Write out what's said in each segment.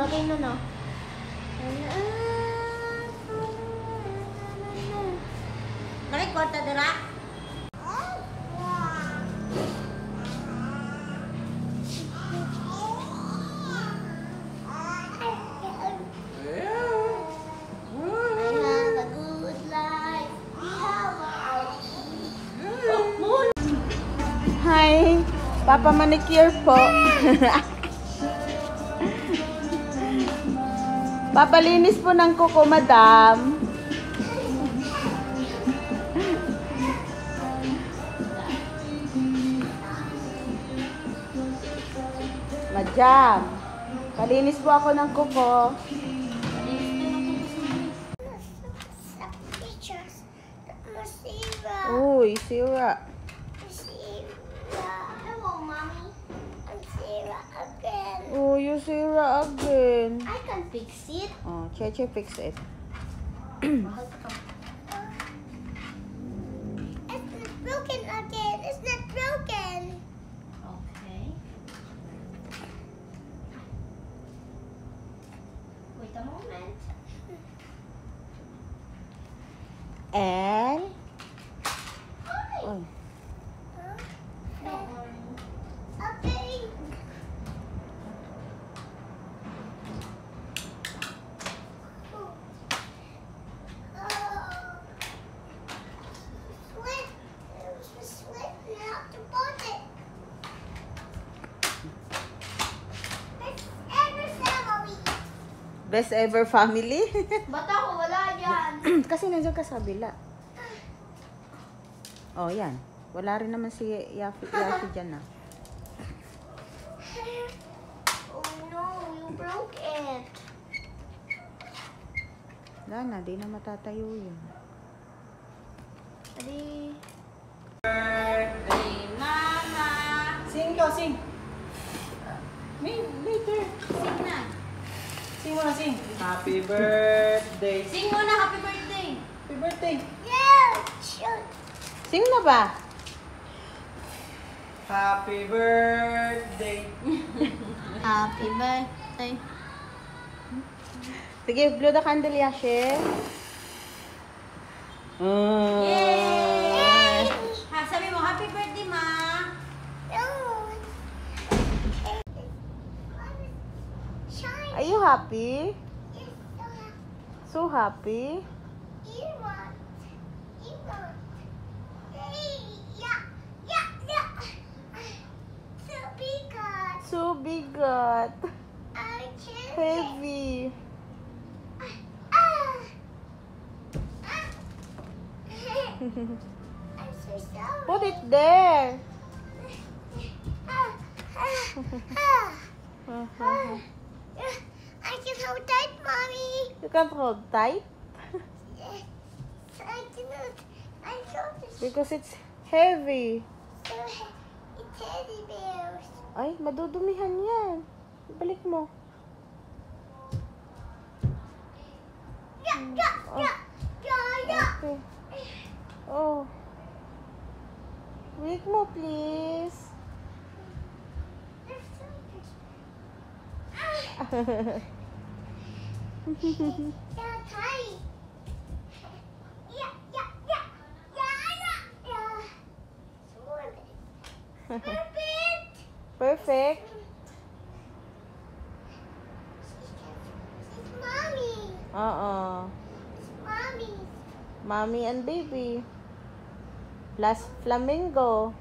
Balerin no. Mari kota derak. Hi, Papa manicure po. Papalinis po ng kuko, madam. Madam, palinis po ako ng kuko. Uy, sira. Oh, you sira again. I can fix it. Oh, Cheche fix it. best ever family. Ba't ako wala yan? Kasi nandiyan ka sa kabila. Oh, yan. Wala rin naman si Yafi, Yafi dyan ah. Oh no, you broke it. Wala na, di na matatayo yun. Adi. Sing ko, sing. Me, later. Sing na. Sing mo na, sing. Happy birthday. Sing mo na, happy birthday. Happy birthday. Yeah, shoot. Sing na ba? Happy birthday. Happy birthday. Sige, blow the candle, Yashe. Uh, Yay! Ha, sabi mo, happy birthday, Are you happy? So happy? So. Heavy. I'm so sorry. Put it there. I can hold tight, mommy. You can't hold tight I cannot. I this. because it's heavy. So it's teddy bears. Ay, madudumihan yan. Balik mo. Yeah, yeah, Oh. yeah, yeah, yeah. Okay. Oh. Wait mo, please. There's so much. Ah, yeah, tight. Yeah, yeah, yeah, yeah, yeah, yeah. Sword. Perfect. Perfect. Mommy. It's mommy. Mommy and baby. Plus flamingo.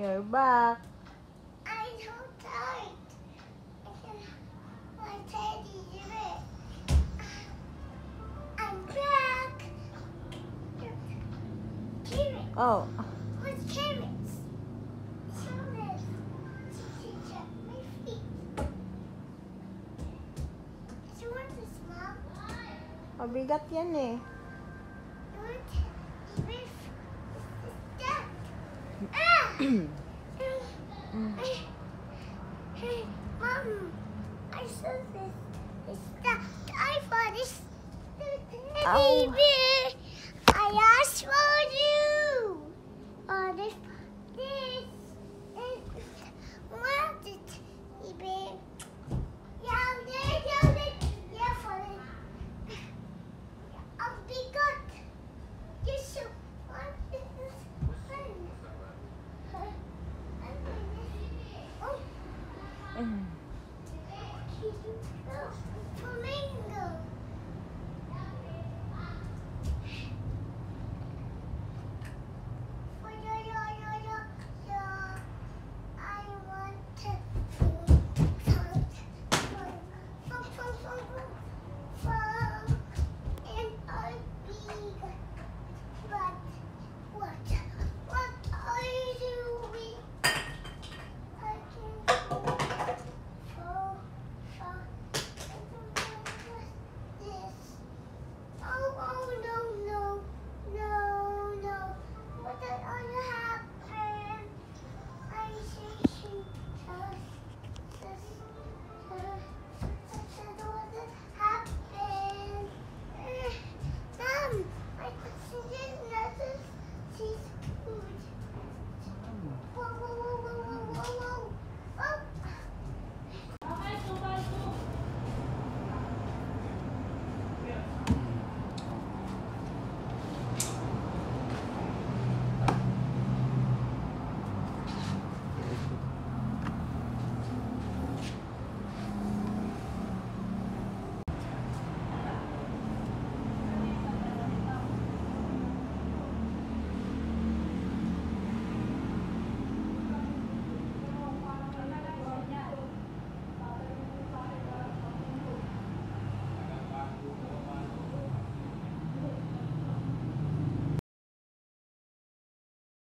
You're back. I'm so tired. My teddy bear. I'm back. Carrot. Oh, What's carrots? This. Teacher, my feet. Do you want this, Mom? yan eh. You want even that? Ah! Hey, Mom, I saw this. It's the iPhone. It's the oh. Ow.